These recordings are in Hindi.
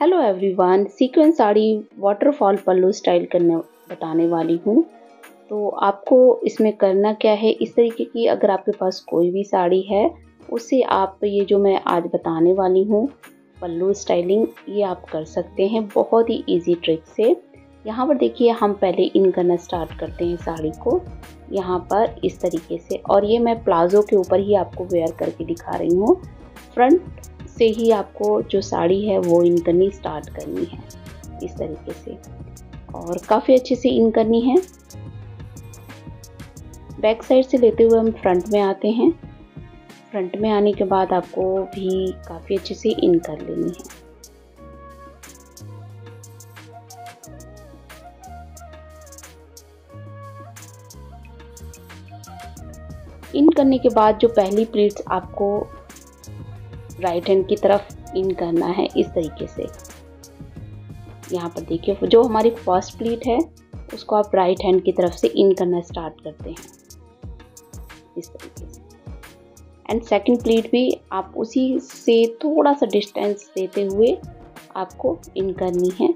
Hello everyone sequence sari waterfall pallu style करने बताने वाली हूँ। तो आपको इसमें करना क्या है? इस तरीके की अगर आपके पास कोई भी साड़ी है उससे आप ये जो मैं आज बताने वाली हूँ, पल्लू स्टाइलिंग ये आप कर सकते हैं बहुत ही इजी ट्रिक से। यहाँ पर देखिए, हम पहले इन करना स्टार्ट करते हैं साड़ी को। यहाँ पर इस तरीके से, और ये मैं प्लाज़ो के ऊपर ही आपको वेयर करके दिखा रही हूँ। फ्रंट से ही आपको जो साड़ी है वो इन करनी स्टार्ट करनी है। इस तरीके से। और काफ़ी अच्छे से इन करनी है। बैक साइड से लेते हुए हम फ्रंट में आते हैं। फ्रंट में आने के बाद आपको भी काफ़ी अच्छे से इन कर लेनी है। इन करने के बाद जो पहली प्लेट्स आपको राइट हैंड की तरफ़ इन करना है इस तरीके से। यहाँ पर देखिए, जो हमारी फ़र्स्ट प्लीट है, उसको आप राइट हैंड की तरफ़ से इन करना स्टार्ट करते हैं। इस तरीके से। एंड सेकंड प्लीट भी आप उसी से थोड़ा सा डिस्टेंस देते हुए आपको इन करनी है।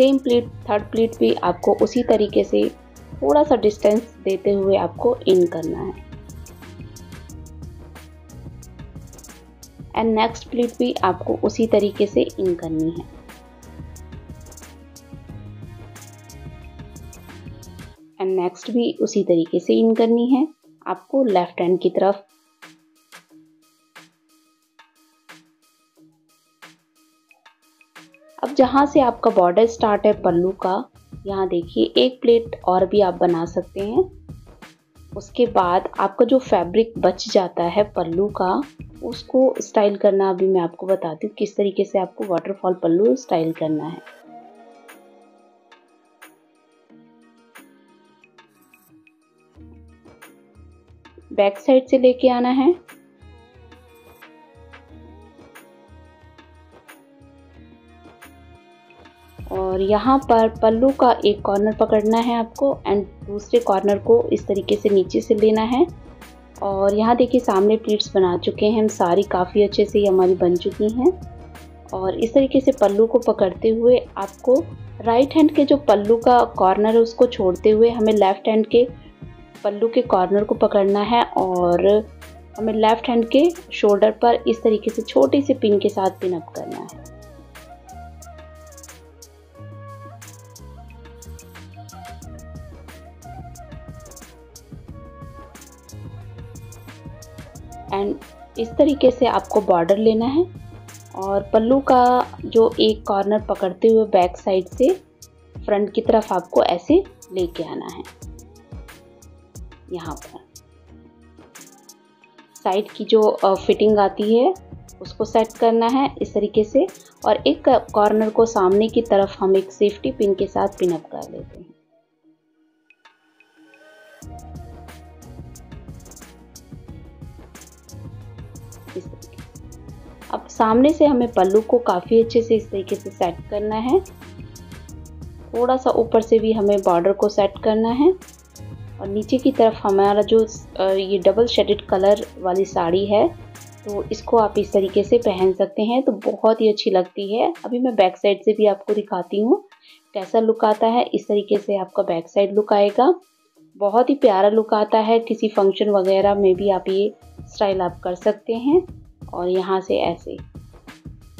सेम प्लेट थर्ड प्लेट भी आपको उसी तरीके से थोड़ा सा डिस्टेंस देते हुए आपको इन करना है। एंड नेक्स्ट प्लेट भी आपको उसी तरीके से इन करनी है। एंड नेक्स्ट भी उसी तरीके से इन करनी है। आपको लेफ़्ट हैंड की तरफ़ अब जहाँ से आपका बॉर्डर स्टार्ट है पल्लू का, यहाँ देखिए एक प्लेट और भी आप बना सकते हैं। उसके बाद आपका जो फैब्रिक बच जाता है पल्लू का, उसको स्टाइल करना अभी मैं आपको बताती हूँ किस तरीके से आपको वाटरफॉल पल्लू स्टाइल करना है। बैक साइड से लेके आना है। और यहाँ पर पल्लू का एक कॉर्नर पकड़ना है आपको एंड दूसरे कॉर्नर को इस तरीके से नीचे से लेना है। और यहाँ देखिए सामने प्लीट्स बना चुके हैं। हम सारी काफ़ी अच्छे से ये हमारी बन चुकी हैं। और इस तरीके से पल्लू को पकड़ते हुए आपको राइट हैंड के जो पल्लू का कॉर्नर है, उसको छोड़ते हुए हमें लेफ़्ट हैंड के पल्लू के कॉर्नर को पकड़ना है और हमें लेफ़्ट हैंड के शोल्डर पर इस तरीके से छोटी सी पिन के साथ पिन अप करना है। एंड इस तरीके से आपको बॉर्डर लेना है। और पल्लू का जो एक कॉर्नर पकड़ते हुए बैक साइड से फ्रंट की तरफ़ आपको ऐसे लेके आना है। यहाँ पर। साइड की जो फिटिंग आती है, उसको सेट करना है इस तरीके से। और एक कॉर्नर को सामने की तरफ़ हम एक सेफ्टी पिन के साथ पिन अप कर लेते हैं। इस तरीके अब सामने से हमें पल्लू को काफ़ी अच्छे से इस तरीके से सेट करना है। थोड़ा सा ऊपर से भी हमें बॉर्डर को सेट करना है। और नीचे की तरफ़ हमारा जो ये डबल शेडेड कलर वाली साड़ी है तो इसको आप इस तरीके से पहन सकते हैं तो बहुत ही अच्छी लगती है। अभी मैं बैक साइड से भी आपको दिखाती हूँ, कैसा लुक आता है, इस तरीके से आपका बैक साइड लुक आएगा। बहुत ही प्यारा लुक आता है। किसी फ़ंक्शन वगैरह में भी आप ये स्टाइल आप कर सकते हैं। और यहाँ से ऐसे।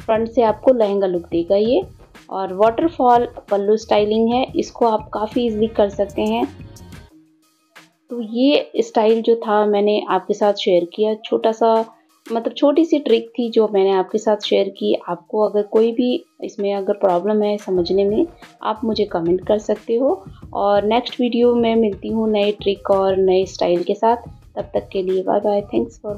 फ्रंट से आपको लहंगा लुक देगा ये। और वाटरफॉल पल्लू स्टाइलिंग है। इसको आप काफ़ी इजीली कर सकते हैं। तो ये स्टाइल जो था मैंने आपके साथ शेयर किया। छोटा सा मतलब छोटी सी ट्रिक थी जो मैंने आपके साथ शेयर की। आपको अगर कोई भी इसमें अगर प्रॉब्लम है समझने में, आप मुझे कमेंट कर सकते हो। और नेक्स्ट वीडियो में मिलती हूँ नए ट्रिक और नए स्टाइल के साथ। तब तक के लिए बाय बाय थैंक्स फॉर